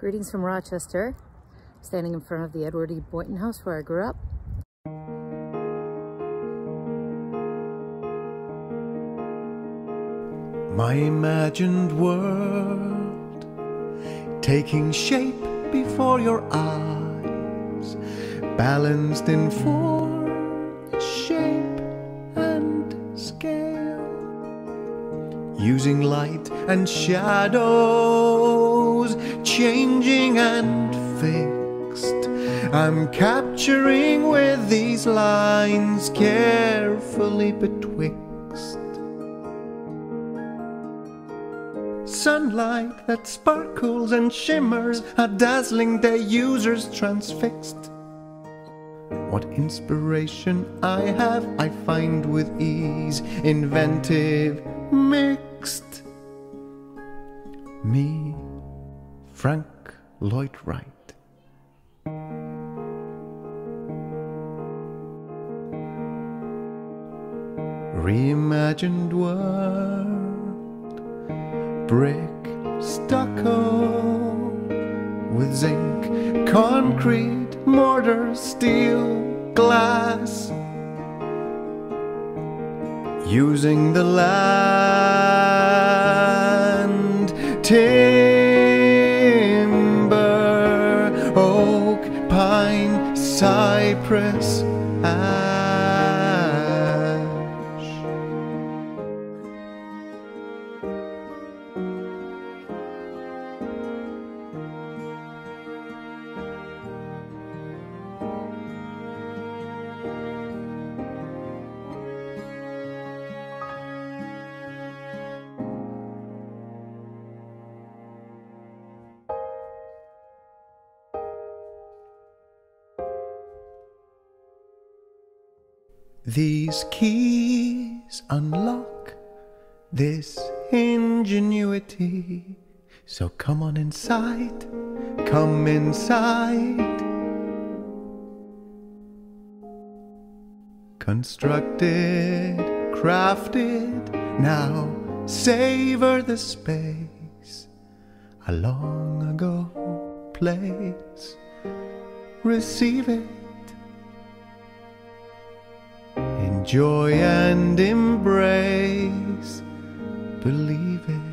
Greetings from Rochester. Standing in front of the Edward E. Boynton House where I grew up. My imagined world taking shape before your eyes, balanced in form, shape, and scale, using light and shadows, changing and fixed. I'm capturing with these lines carefully betwixt. Sunlight that sparkles and shimmers, a dazzling day users transfixed. What inspiration I have, I find with ease, inventive, mixed. Me, Frank Lloyd Wright. Reimagined world, brick, stucco, with zinc, concrete, mortar, steel, glass, using the land, timber, oak, pine, cypress. These keys unlock this ingenuity. So come on inside, come inside. Constructed, crafted, now savor the space. A long ago place. Receive it. Enjoy and embrace, believe it.